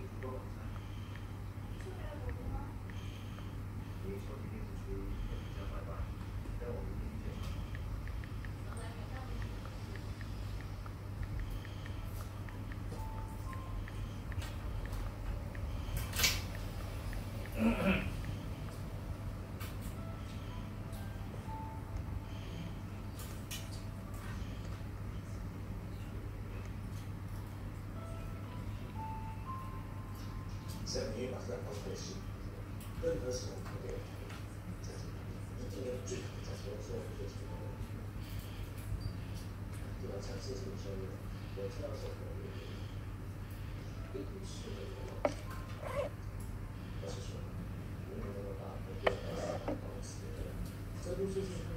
to God. 想明白三方面事，任何时候都不要谈论，在这里一定要最好的时候做一个承诺，对吧？尝试什么？生意，我知道什么？原因，一股气的我，我是说，没有那么？大，不要把公司，这都是。